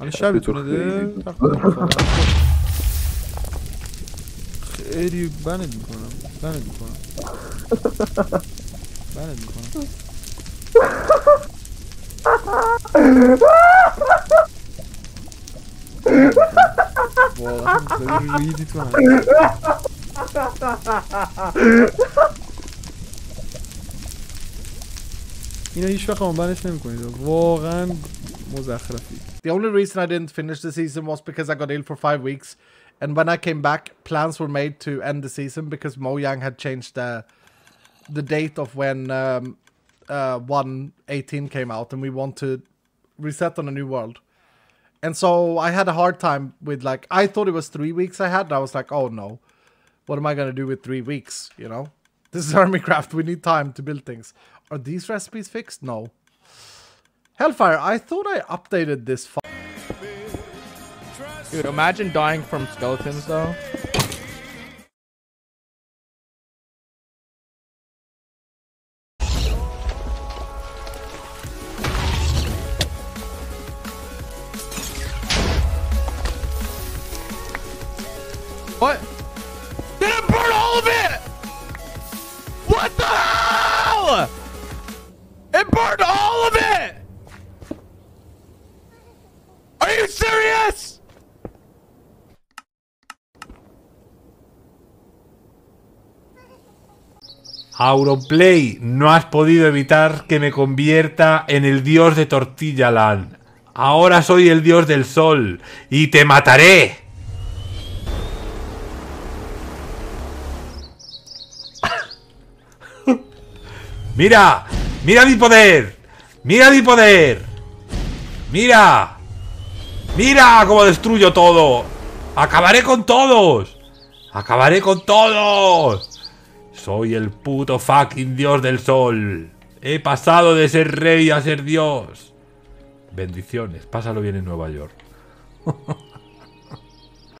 حالا شبتون ده خیلی بند می‌کنم بند می‌کنم. بند می‌کنم. واقعا داری رویدی تو هم اینا هیچ وقت آنبنش نمی کنید واقعا The only reason I didn't finish the season was because I got ill for five weeks. And when I came back, plans were made to end the season because Mojang had changed the the date of when um, uh, 118 came out, and we want to reset on a new world. And so I had a hard time with like I thought it was three weeks I had, and I was like, oh no, what am I gonna do with three weeks? You know, this is Hermitcraft. We need time to build things. Are these recipes fixed? No. Hellfire, I thought I updated this. Dude, imagine dying from skeletons though. What? Did it burn all of it? What the hell? It burned you no has podido evitar que me convierta en el dios de Tortillaland. Ahora soy el dios del sol y te mataré. Mira, mira mi poder. Mira mi poder. Mira. Mira cómo destruyo todo. Acabaré con todos. Acabaré con todos. Soy el puto fucking dios del sol. He pasado de ser rey a ser dios. Bendiciones. Pásalo bien en Nueva York.